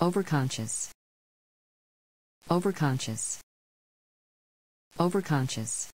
Overconscious. Overconscious. Overconscious.